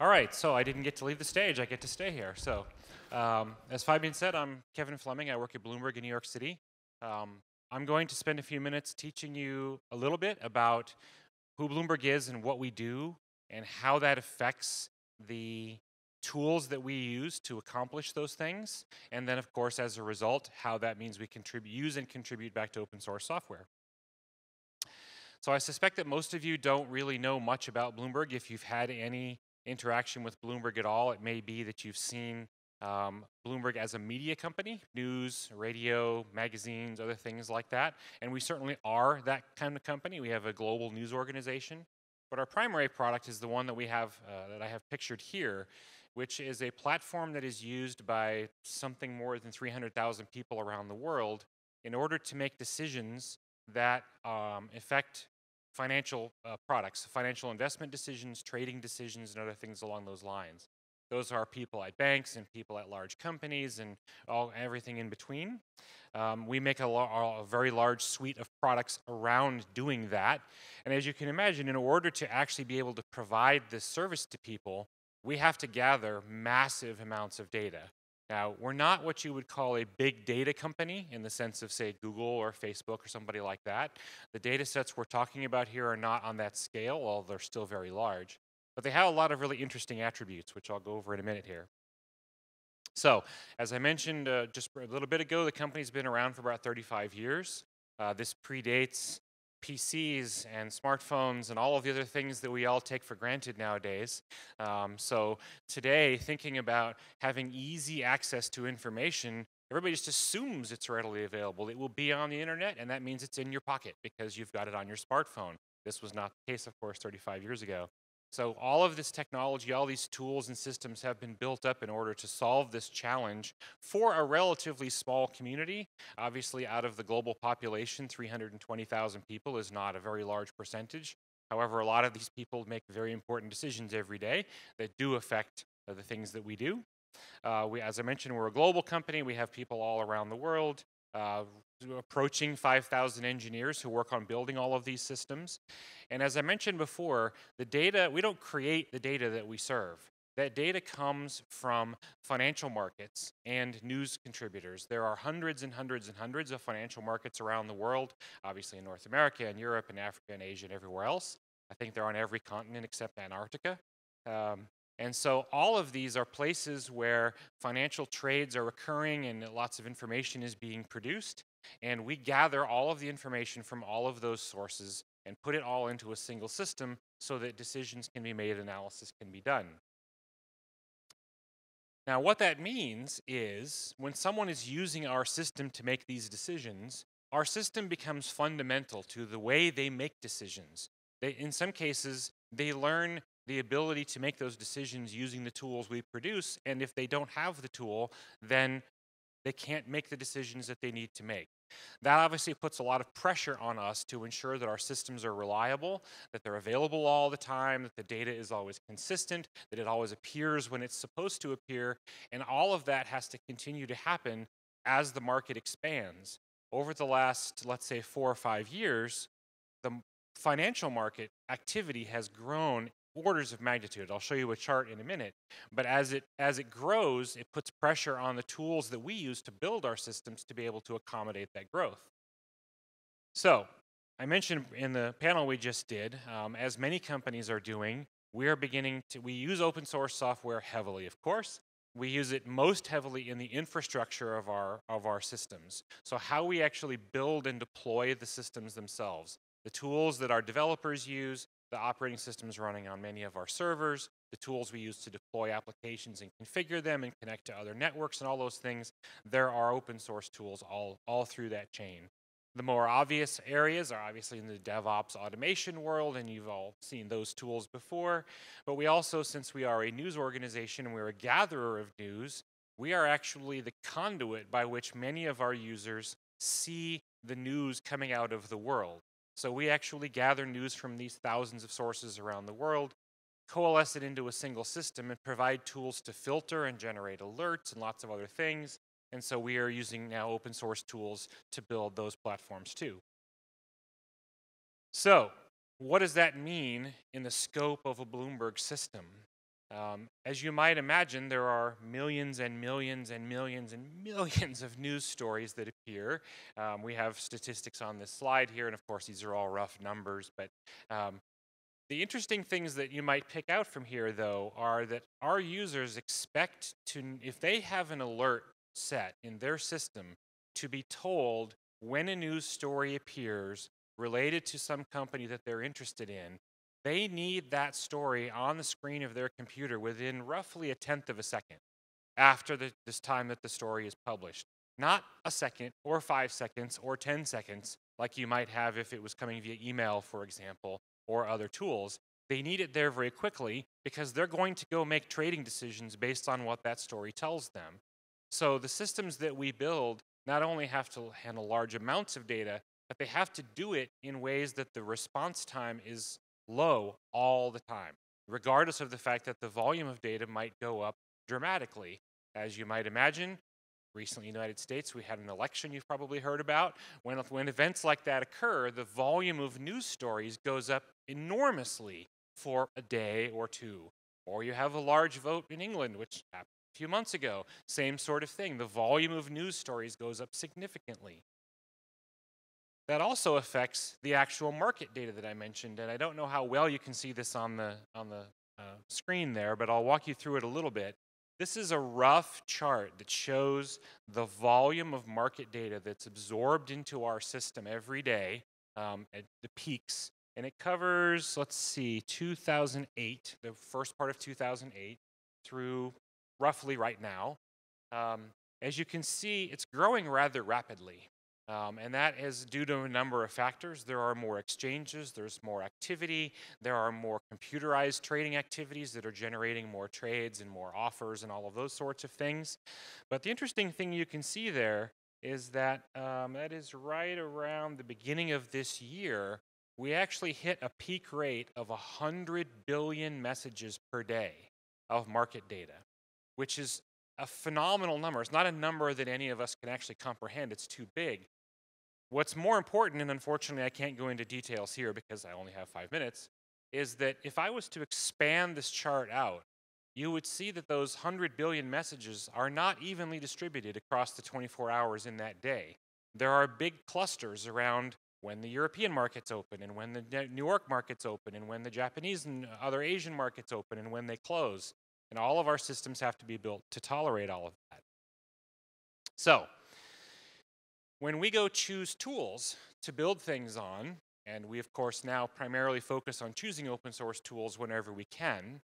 All right, so I didn't get to leave the stage. I get to stay here. So, um, as Fabian said, I'm Kevin Fleming. I work at Bloomberg in New York City. Um, I'm going to spend a few minutes teaching you a little bit about who Bloomberg is and what we do and how that affects the tools that we use to accomplish those things. And then, of course, as a result, how that means we contribute, use and contribute back to open source software. So I suspect that most of you don't really know much about Bloomberg. If you've had any interaction with Bloomberg at all, it may be that you've seen um, Bloomberg as a media company, news, radio, magazines, other things like that. And we certainly are that kind of company. We have a global news organization. But our primary product is the one that we have, uh, that I have pictured here, which is a platform that is used by something more than 300,000 people around the world in order to make decisions that um, affect financial uh, products, financial investment decisions, trading decisions, and other things along those lines. Those are people at banks and people at large companies and all everything in between. Um, we make a, a, very large suite of products around doing that. And as you can imagine, in order to actually be able to provide this service to people, we have to gather massive amounts of data. Now, we're not what you would call a big data company in the sense of, say, Google or Facebook or somebody like that. The data sets we're talking about here are not on that scale, although they're still very large. But they have a lot of really interesting attributes, which I'll go over in a minute here. So, as I mentioned uh, just a little bit ago, the company's been around for about 35 years. Uh, this predates PCs and smartphones and all of the other things that we all take for granted nowadays. Um, so today, thinking about having easy access to information, everybody just assumes it's readily available. It will be on the internet, and that means it's in your pocket because you've got it on your smartphone. This was not the case, of course, 35 years ago. So all of this technology, all these tools and systems have been built up in order to solve this challenge for a relatively small community. Obviously, out of the global population, 320,000 people is not a very large percentage. However, a lot of these people make very important decisions every day that do affect the things that we do. Uh, we, as I mentioned, we're a global company. We have people all around the world uh, approaching 5,000 engineers who work on building all of these systems. And as I mentioned before, the data, we don't create the data that we serve. That data comes from financial markets and news contributors. There are hundreds and hundreds and hundreds of financial markets around the world, obviously in North America and Europe and Africa and Asia and everywhere else. I think they're on every continent except Antarctica. Um, and so all of these are places where financial trades are occurring and lots of information is being produced. And we gather all of the information from all of those sources and put it all into a single system so that decisions can be made, analysis can be done. Now, what that means is when someone is using our system to make these decisions, our system becomes fundamental to the way they make decisions. They, in some cases, they learn the ability to make those decisions using the tools we produce. And if they don't have the tool, then they can't make the decisions that they need to make. That obviously puts a lot of pressure on us to ensure that our systems are reliable, that they're available all the time, that the data is always consistent, that it always appears when it's supposed to appear, and all of that has to continue to happen as the market expands. Over the last, let's say, four or five years, the financial market activity has grown orders of magnitude. I'll show you a chart in a minute. But as it as it grows, it puts pressure on the tools that we use to build our systems to be able to accommodate that growth. So I mentioned in the panel we just did, um, as many companies are doing, we are beginning to, we use open source software heavily, of course. We use it most heavily in the infrastructure of our, of our systems. So how we actually build and deploy the systems themselves. The tools that our developers use, the operating systems running on many of our servers, the tools we use to deploy applications and configure them and connect to other networks and all those things, there are open source tools all, all through that chain. The more obvious areas are obviously in the DevOps automation world, and you've all seen those tools before. But we also, since we are a news organization and we're a gatherer of news, we are actually the conduit by which many of our users see the news coming out of the world. So we actually gather news from these thousands of sources around the world, coalesce it into a single system, and provide tools to filter and generate alerts and lots of other things. And so we are using now open source tools to build those platforms too. So what does that mean in the scope of a Bloomberg system? Um, as you might imagine, there are millions and millions and millions and millions of news stories that appear. Um, we have statistics on this slide here, and of course, these are all rough numbers. But um, the interesting things that you might pick out from here, though, are that our users expect to, if they have an alert set in their system, to be told when a news story appears related to some company that they're interested in they need that story on the screen of their computer within roughly a tenth of a second after the, this time that the story is published. Not a second or five seconds or 10 seconds like you might have if it was coming via email, for example, or other tools. They need it there very quickly because they're going to go make trading decisions based on what that story tells them. So the systems that we build not only have to handle large amounts of data, but they have to do it in ways that the response time is low all the time, regardless of the fact that the volume of data might go up dramatically. As you might imagine, recently in the United States, we had an election you've probably heard about. When, when events like that occur, the volume of news stories goes up enormously for a day or two. Or you have a large vote in England, which happened a few months ago. Same sort of thing. The volume of news stories goes up significantly. That also affects the actual market data that I mentioned, and I don't know how well you can see this on the, on the uh, screen there, but I'll walk you through it a little bit. This is a rough chart that shows the volume of market data that's absorbed into our system every day um, at the peaks. And it covers, let's see, 2008, the first part of 2008, through roughly right now. Um, as you can see, it's growing rather rapidly. Um, and that is due to a number of factors. There are more exchanges, there's more activity, there are more computerized trading activities that are generating more trades and more offers and all of those sorts of things. But the interesting thing you can see there is that um, that is right around the beginning of this year, we actually hit a peak rate of 100 billion messages per day of market data, which is a phenomenal number. It's not a number that any of us can actually comprehend, it's too big. What's more important, and unfortunately I can't go into details here because I only have five minutes, is that if I was to expand this chart out, you would see that those 100 billion messages are not evenly distributed across the 24 hours in that day. There are big clusters around when the European markets open and when the New York markets open and when the Japanese and other Asian markets open and when they close. And all of our systems have to be built to tolerate all of that. So, when we go choose tools to build things on, and we of course now primarily focus on choosing open source tools whenever we can,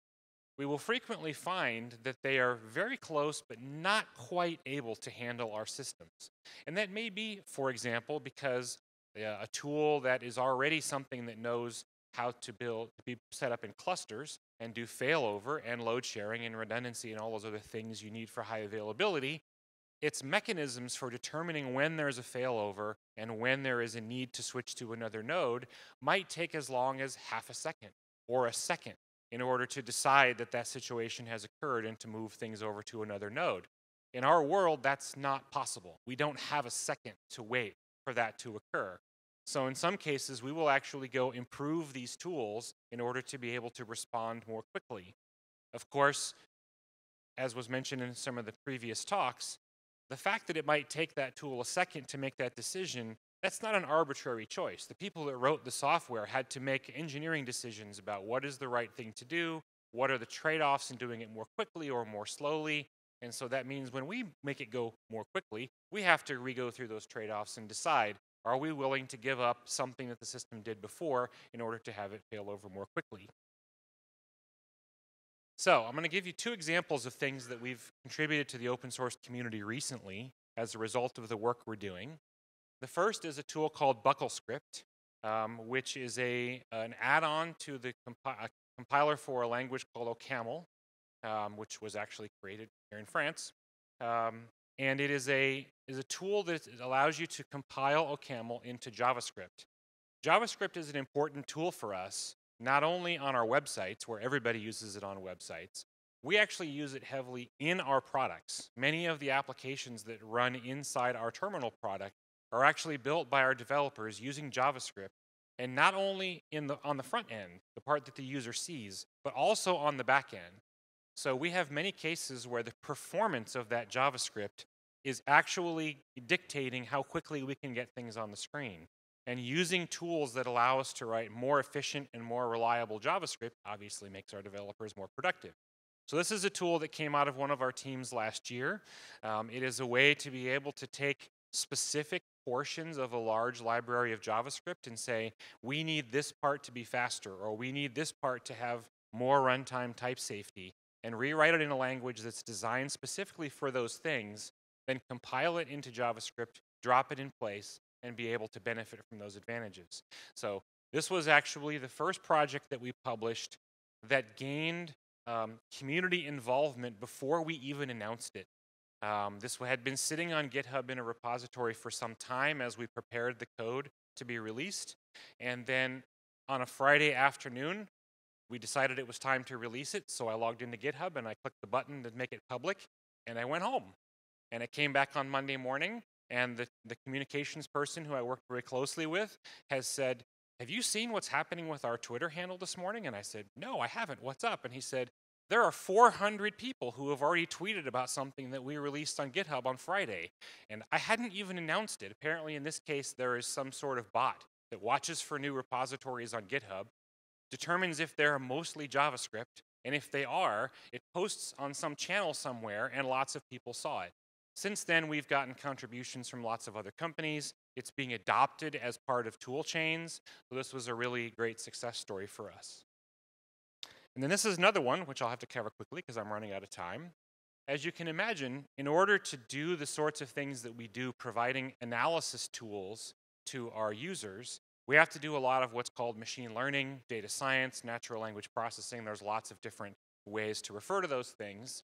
we will frequently find that they are very close but not quite able to handle our systems. And that may be, for example, because a tool that is already something that knows how to build, be set up in clusters and do failover and load sharing and redundancy and all those other things you need for high availability its mechanisms for determining when there's a failover and when there is a need to switch to another node might take as long as half a second or a second in order to decide that that situation has occurred and to move things over to another node. In our world, that's not possible. We don't have a second to wait for that to occur. So in some cases, we will actually go improve these tools in order to be able to respond more quickly. Of course, as was mentioned in some of the previous talks, the fact that it might take that tool a second to make that decision, that's not an arbitrary choice. The people that wrote the software had to make engineering decisions about what is the right thing to do, what are the trade-offs in doing it more quickly or more slowly. And so that means when we make it go more quickly, we have to re-go through those trade-offs and decide, are we willing to give up something that the system did before in order to have it fail over more quickly? So I'm going to give you two examples of things that we've contributed to the open source community recently as a result of the work we're doing. The first is a tool called BuckleScript, um, which is a, an add-on to the compi compiler for a language called OCaml, um, which was actually created here in France. Um, and it is a, is a tool that allows you to compile OCaml into JavaScript. JavaScript is an important tool for us not only on our websites, where everybody uses it on websites, we actually use it heavily in our products. Many of the applications that run inside our terminal product are actually built by our developers using JavaScript, and not only in the, on the front end, the part that the user sees, but also on the back end. So we have many cases where the performance of that JavaScript is actually dictating how quickly we can get things on the screen. And using tools that allow us to write more efficient and more reliable JavaScript obviously makes our developers more productive. So this is a tool that came out of one of our teams last year. Um, it is a way to be able to take specific portions of a large library of JavaScript and say, we need this part to be faster, or we need this part to have more runtime type safety, and rewrite it in a language that's designed specifically for those things, then compile it into JavaScript, drop it in place, and be able to benefit from those advantages. So this was actually the first project that we published that gained um, community involvement before we even announced it. Um, this had been sitting on GitHub in a repository for some time as we prepared the code to be released. And then on a Friday afternoon, we decided it was time to release it. So I logged into GitHub and I clicked the button to make it public and I went home. And it came back on Monday morning and the, the communications person who I worked very closely with has said, have you seen what's happening with our Twitter handle this morning? And I said, no, I haven't. What's up? And he said, there are 400 people who have already tweeted about something that we released on GitHub on Friday. And I hadn't even announced it. Apparently, in this case, there is some sort of bot that watches for new repositories on GitHub, determines if they're mostly JavaScript, and if they are, it posts on some channel somewhere, and lots of people saw it. Since then, we've gotten contributions from lots of other companies. It's being adopted as part of tool chains. So this was a really great success story for us. And then this is another one, which I'll have to cover quickly because I'm running out of time. As you can imagine, in order to do the sorts of things that we do, providing analysis tools to our users, we have to do a lot of what's called machine learning, data science, natural language processing. There's lots of different ways to refer to those things.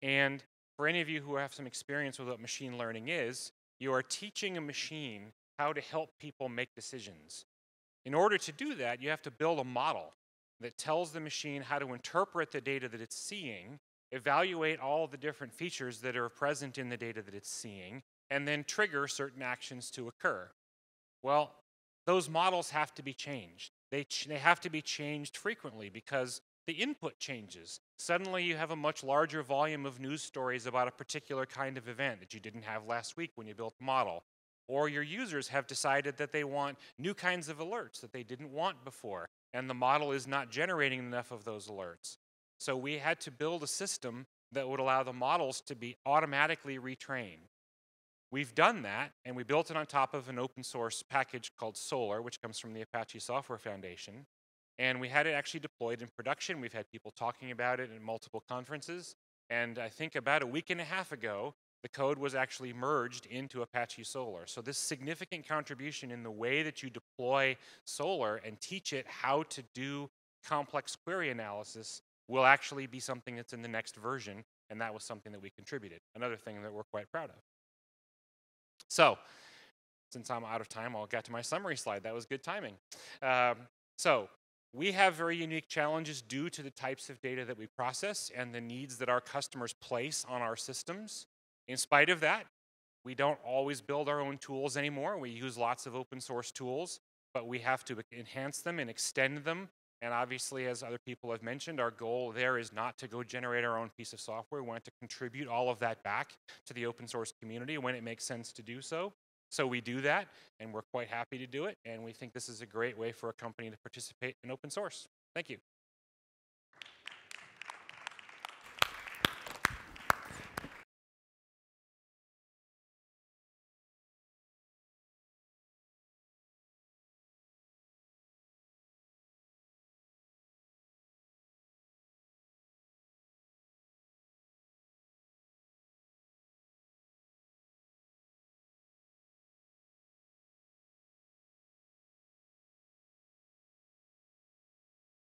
And for any of you who have some experience with what machine learning is, you are teaching a machine how to help people make decisions. In order to do that, you have to build a model that tells the machine how to interpret the data that it's seeing, evaluate all the different features that are present in the data that it's seeing, and then trigger certain actions to occur. Well, those models have to be changed. They, ch they have to be changed frequently because the input changes. Suddenly you have a much larger volume of news stories about a particular kind of event that you didn't have last week when you built the model. Or your users have decided that they want new kinds of alerts that they didn't want before and the model is not generating enough of those alerts. So we had to build a system that would allow the models to be automatically retrained. We've done that, and we built it on top of an open source package called Solr, which comes from the Apache Software Foundation. And we had it actually deployed in production. We've had people talking about it in multiple conferences. And I think about a week and a half ago, the code was actually merged into Apache Solr. So this significant contribution in the way that you deploy Solr and teach it how to do complex query analysis will actually be something that's in the next version, and that was something that we contributed. Another thing that we're quite proud of. So, since I'm out of time, I'll get to my summary slide. That was good timing. Um, so, we have very unique challenges due to the types of data that we process and the needs that our customers place on our systems. In spite of that, we don't always build our own tools anymore. We use lots of open source tools, but we have to enhance them and extend them. And obviously, as other people have mentioned, our goal there is not to go generate our own piece of software. We want to contribute all of that back to the open source community when it makes sense to do so. So we do that, and we're quite happy to do it. And we think this is a great way for a company to participate in open source. Thank you.